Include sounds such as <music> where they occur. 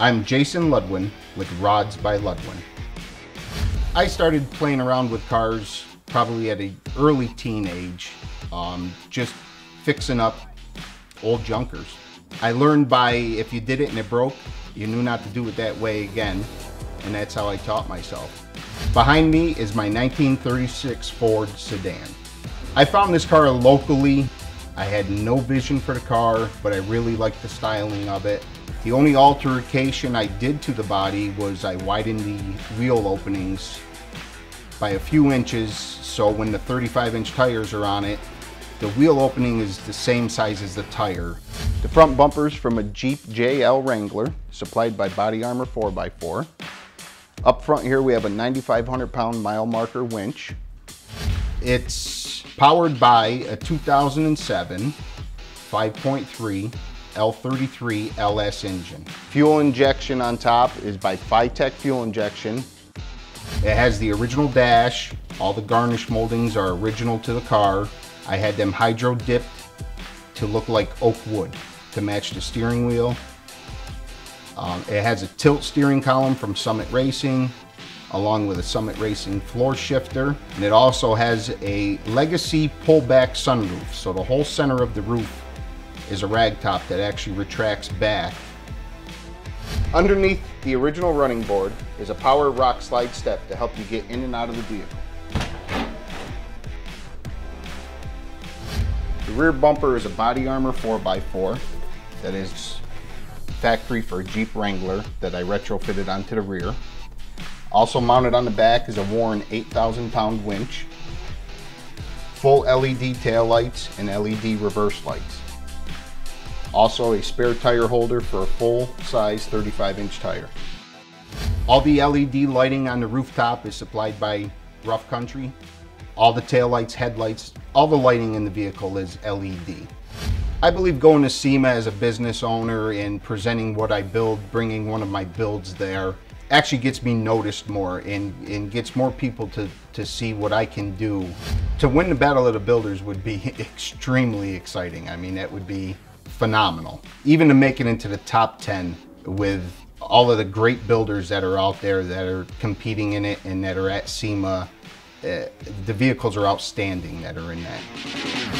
I'm Jason Ludwin with Rodz by Ludwin. I started playing around with cars probably at an early teenage, um, just fixing up old junkers. I learned by if you did it and it broke, you knew not to do it that way again, and that's how I taught myself. Behind me is my 1936 Ford sedan. I found this car locally. I had no vision for the car, but I really liked the styling of it. The only altercation I did to the body was I widened the wheel openings by a few inches so when the 35 inch tires are on it, the wheel opening is the same size as the tire. The front bumper's from a Jeep JL Wrangler supplied by Body Armor 4x4. Up front here we have a 9,500 pound mile marker winch. It's powered by a 2007 5.3 L33 LS engine. Fuel injection on top is by FiTech Fuel Injection. It has the original dash. All the garnish moldings are original to the car. I had them hydro dipped to look like oak wood to match the steering wheel. Um, it has a tilt steering column from Summit Racing along with a Summit Racing floor shifter. And it also has a Legacy pullback sunroof. So the whole center of the roof is a rag top that actually retracts back. Underneath the original running board is a power rock slide step to help you get in and out of the vehicle. The rear bumper is a body armor 4x4 that is factory for a Jeep Wrangler that I retrofitted onto the rear. Also mounted on the back is a Warn 8,000 pound winch, full LED tail lights and LED reverse lights. Also a spare tire holder for a full size 35 inch tire. All the LED lighting on the rooftop is supplied by Rough Country. All the tail lights, headlights, all the lighting in the vehicle is LED. I believe going to SEMA as a business owner and presenting what I build, bringing one of my builds there, actually gets me noticed more and, and gets more people to, to see what I can do. To win the Battle of the Builders would be <laughs> extremely exciting. I mean, that would be phenomenal. Even to make it into the top 10 with all of the great builders that are out there that are competing in it and that are at SEMA, uh, the vehicles are outstanding that are in that.